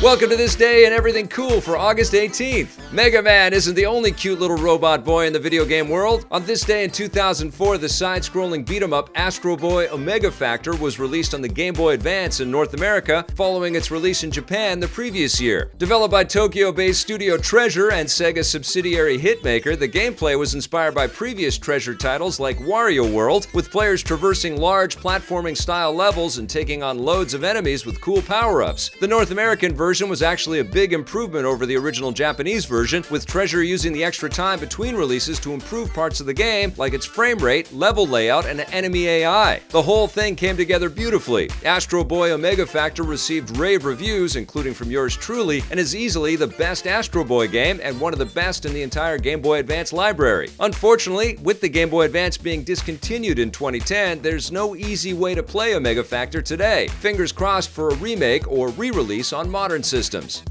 Welcome to this day and everything cool for August 18th. Mega Man isn't the only cute little robot boy in the video game world. On this day in 2004, the side-scrolling beat-em-up Astro Boy Omega Factor was released on the Game Boy Advance in North America, following its release in Japan the previous year. Developed by Tokyo-based studio Treasure and Sega subsidiary Hitmaker, the gameplay was inspired by previous Treasure titles like Wario World, with players traversing large platforming-style levels and taking on loads of enemies with cool power-ups. The North American version version was actually a big improvement over the original Japanese version, with Treasure using the extra time between releases to improve parts of the game, like its frame rate, level layout, and enemy AI. The whole thing came together beautifully. Astro Boy Omega Factor received rave reviews, including from yours truly, and is easily the best Astro Boy game and one of the best in the entire Game Boy Advance library. Unfortunately, with the Game Boy Advance being discontinued in 2010, there's no easy way to play Omega Factor today. Fingers crossed for a remake or re-release on modern systems.